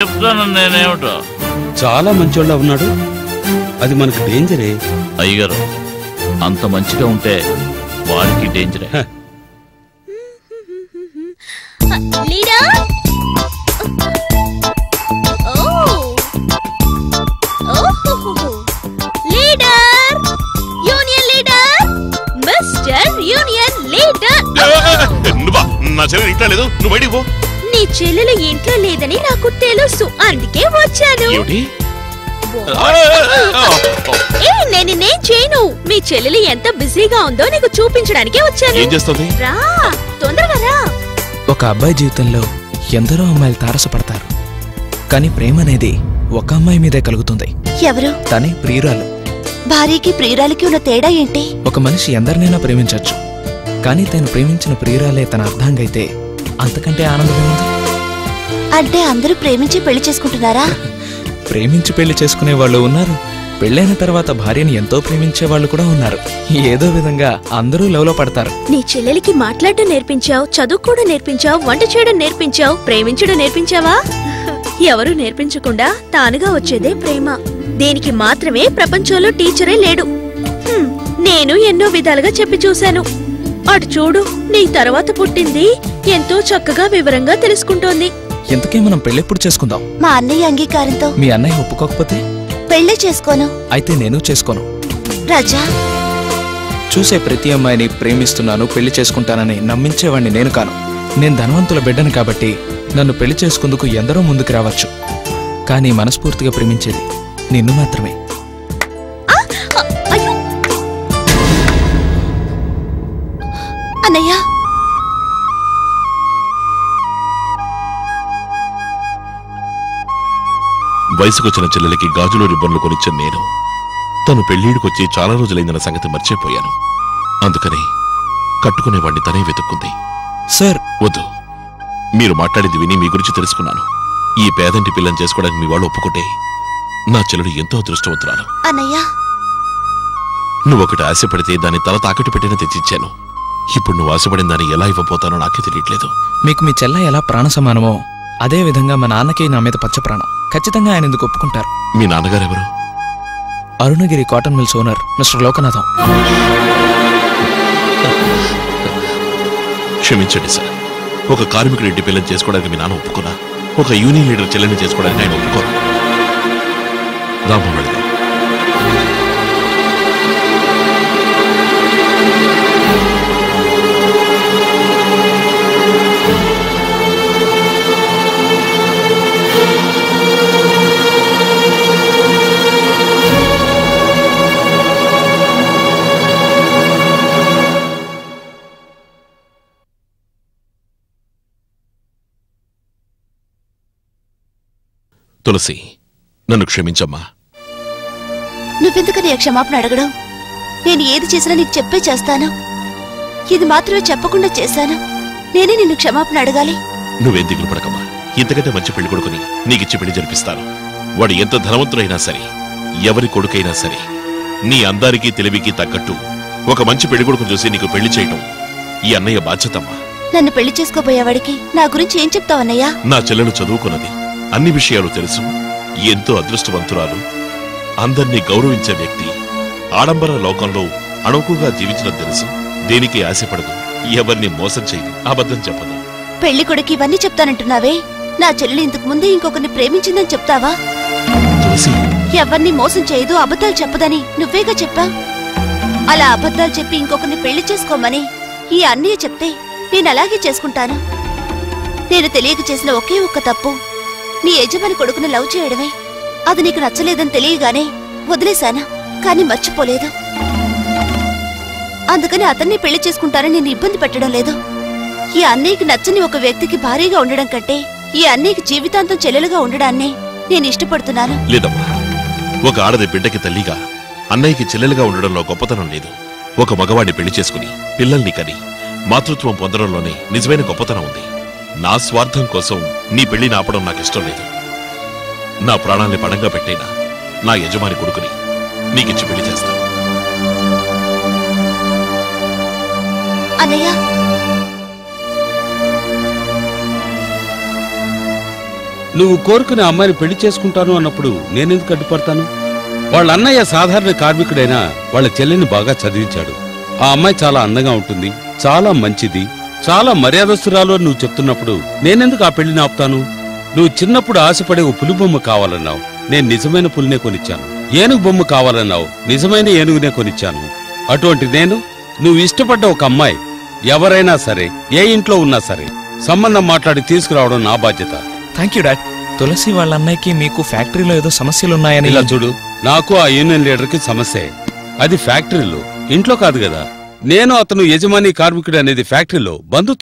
చెప్తాను నేనేమిటో? చాలా మంచోళ్ళ ఉన్నాడు. అది మనకు డేంజరే అయ్యగారు అంత మంచిగా ఉంటే వాడికి డేంజరే లీడర్ ఓ. ఓహో leader. Union leader. Mister union leader. నువ్వా? నా చెల్లెలు ఇంట్లో లేదు. నువ్వు బయటికి పో. నీ చెల్లెలు ఇంట్లో లేదని నాకు తెలుసు. అందుకే వచ్చాను. ఏ నేను నేను చేయను. మీ చెల్లెలు ఎంత బిజీగా ఉందో నీకు చూపించడానికే వచ్చాను. ఏం చేస్తుంది? రా తొందరగా రా. ఒక అబ్బాయి జీవితంలో ఎందరో అమ్మాయిలు తారసపడతారు. కానీ ప్రేమ అనేది ఒక అమ్మాయి మీదే కలుగుతుంది. ఎవరు? తనే ప్రియురాలు. భార్యకి ప్రియురాలికి ఉన్న తేడా ఏంటి? ఒక మనిషి ఎందరినైనా ప్రేమించవచ్చు కానీ తను ప్రేమించిన ప్రియురాలే తన అర్ధాంగైతే అంతకంటే ఆనందమేముంది? అంటే అందరూ ప్రేమించి పెళ్ళి చేసుకుంటున్నారా? ప్రేమించి పెళ్ళి చేసుకునే వాళ్ళు ఉన్నారు. పెళ్ళైన తర్వాత భార్యని ఎంతో ప్రేమించే వాళ్ళు కూడా ఉన్నారు. ఏదో విధంగా అందరూ లవ్లో పడతారు. నీ చెల్లెలికి మాట్లాడడం నేర్పించావు చదువుకోవడం నేర్పించావు వంట చేయడం నేర్పించావు ప్రేమించడం నేర్పించావా? ఎవరు నేర్పించకుండా తానుగా వచ్చేదే ప్రేమ. దీనికి మాత్రమే ప్రపంచంలో టీచరే లేడు. నేను ఎన్నో విధాలుగా చెప్పి చూశాను. అటు చూడు నీ తర్వాత పుట్టింది ఎంతో చక్కగా వివరంగా తెలుసుకుంటోంది. ఇంతకీ మనం పెళ్ళెప్పుడు చేసుకుందాం? మా అన్నయ్య అంగీకారంతో. మీ అన్నయ్య ఒప్పుకోకపోతే? పెళ్ళి చేసుకోను. అయితే నేను చేసుకోను. రాజా. చూసే ప్రతి అమ్మాయిని ప్రేమిస్తున్నాను పెళ్ళి చేసుకుంటానని నమ్మించేవాణ్ణి నేను కాను. నేను ధనవంతుల బిడ్డను కాబట్టి నన్ను పెళ్ళి చేసుకుందుకు ఎందరో ముందుకు రావచ్చు. కానీ మనస్ఫూర్తిగా ప్రేమించేది నిన్ను మాత్రమే. వయసుకొచ్చిన చెల్లెలకి గాజులు రిబ్బన్లు కొనిచ్చిన నేను తను పెళ్ళిడికొచ్చి చాలా రోజులైందన్న సంగతి మర్చిపోయాను. అందుకని కట్టుకునేవాడిని తనే వెతుక్కుంది. సార్. వద్దు. మీరు మాట్లాడింది విని మీ గురించి తెలుసుకున్నాను. ఈ పేదంటి పిల్లని చేసుకోవడానికి మీ వాళ్ళు ఒప్పుకుంటే నా చెల్లెలు ఎంతో అదృష్టవంతురాలు. అన్నయ్య. నువ్వొకటి ఆశపడితే దాన్ని తల తాకట్టు పెట్టిన తెచ్చిచ్చాను. ఇప్పుడు నువ్వు ఆశపడిన దాన్ని ఎలా ఇవ్వబోతానో నాకే తెలియట్లేదు. మీకు మీ చెల్ల ఎలా ప్రాణ సమానమో అదే విధంగా మా నాన్నకి నా మీద పచ్చ ప్రాణం. ఖచ్చితంగా ఆయన ఎందుకు ఒప్పుకుంటారు? మీ నాన్నగారెవరు? Arunagiri cotton mills owner mister Lokanatham. క్షమించండి సార్. ఒక కార్మికుడి ఇంటి పిల్లని చేసుకోవడానికి మీ నాన్న ఒప్పుకున్నా ఒక యూనియన్ లీడర్ చెల్లెని చేసుకోవడానికి ఆయన ఒప్పుకోరు. రామ్మ తులసి నన్ను క్షమించమ్మా. నువ్వెందుకు నీ క్షమాపణ అడగడం? నేను ఏది చేసినా నీకు చెప్పే చేస్తాను? ఇది మాత్రమే చెప్పకుండా చేశాను? నేనే నిన్ను క్షమాపణ అడగాలి? నువ్వేం దిగులు పడకమ్మా. ఇంతకంటే మంచి పెళ్ళి కొడుకుని నీకిచ్చి పెళ్ళి జరిపిస్తాను. వాడు ఎంత ధనవంతుడైనా సరే ఎవరి కొడుకైనా సరే నీ అందానికి తెలివికి తగ్గట్టు ఒక మంచి పెళ్ళి కొడుకు చూసి నీకు పెళ్ళి చేయటం ఈ అన్నయ్య బాధ్యతమ్మా. నన్ను పెళ్ళి చేసుకోబోయేవాడికి నా గురించి ఏం చెప్తావన్నయ్యా? నా చెల్లెలు చదువుకున్నది. అన్ని విషయాలు తెలుసు. ఎంతో అదృష్టవంతురాలు. అందర్నీ గౌరవించే వ్యక్తి. ఆడంబర లోకంలో అణుకుగా జీవించడం తెలుసు. దేనికి ఆశపడదు. ఎవరిని మోసం చేయదు. అబద్ధం చెప్పదు. పెళ్ళి కొడుకు ఇవన్నీ చెప్తానంటున్నావే? నా చెల్లెలు ఇంతకు ముందే ఇంకొకరిని ప్రేమించిందని చెప్తావా? తులసి. ఎవరిని మోసం చేయదు అబద్ధాలు చెప్పదని. నువ్వేగా చెప్పా? అలా అబద్ధాలు చెప్పి ఇంకొకరిని పెళ్ళి చేసుకోమని. ఈ అన్నయ్య చెప్తే నేను అలాగే చేసుకుంటాను. నేను తెలియక చేసిన ఒకే ఒక్క తప్పు. నీ యజమాని కొడుకును లవ్ చేయడమే. అది నీకు నచ్చలేదని తెలియగానే వదిలేశానా? కానీ మర్చిపోలేదు. అందుకని అతన్ని పెళ్ళి చేసుకుంటానని నేను ఇబ్బంది పెట్టడం లేదు. ఈ అన్నయ్యకి నచ్చని ఒక వ్యక్తికి భారీగా ఉండడం కంటే ఈ అన్నయ్యకి జీవితాంతం చెల్లెలుగా ఉండడాన్నే నేను ఇష్టపడుతున్నాను. లేదమ్మా. ఒక ఆడది బిడ్డకి తల్లిగా అన్నయ్యకి చెల్లెలుగా ఉండడంలో గొప్పతనం లేదు. ఒక మగవాడిని పెళ్ళి చేసుకుని పిల్లల్ని కని మాతృత్వం పొందడంలోనే నిజమైన గొప్పతనం ఉంది. నా స్వార్థం కోసం నీ పెళ్ళిని ఆపడం నాకు ఇష్టం లేదు. నా ప్రాణాల్ని పణంగా పెట్టైనా నా యజమాని కొడుకుని నీకిచ్చి పెళ్ళి చేస్తాను అన్నయ్య. నువ్వు కోరుకునే అమ్మాయిని పెళ్ళి చేసుకుంటాను అన్నప్పుడు నేనెందుకు అడ్డుపడతాను? వాళ్ళ అన్నయ్య సాధారణ కార్మికుడైనా వాళ్ళ చెల్లిని బాగా చదివించాడు. ఆ అమ్మాయి చాలా అందంగా ఉంటుంది చాలా మంచిది చాలా మర్యాదస్తురాలు అని నువ్వు చెప్తున్నప్పుడు నేనెందుకు ఆ పెళ్ళిని ఆపుతాను? నువ్వు చిన్నప్పుడు ఆశపడే ఓ పులి బొమ్మ కావాలన్నావు. నేను నిజమైన పులినే కొనిచ్చాను. ఏనుగు బొమ్మ కావాలన్నావు. నిజమైన ఏనుగునే కొనిచ్చాను. అటువంటి నేను నువ్వు ఇష్టపడ్డ ఒక అమ్మాయి ఎవరైనా సరే ఏ ఇంట్లో ఉన్నా సరే సంబంధం మాట్లాడి తీసుకురావడం నా బాధ్యత. థ్యాంక్ యూ డాడ్ తులసి వాళ్ళ అన్నయ్యకి మీకు ఫ్యాక్టరీలో ఏదో సమస్యలున్నాయని ఇలా చూడు నాకు ఆ యూనియన్ లీడర్కి సమస్య. అది ఫ్యాక్టరీలో ఇంట్లో కాదు కదా. నేను అతను యజమాని కార్మికుడు అనేది ఫ్యాక్టరీలో బంధు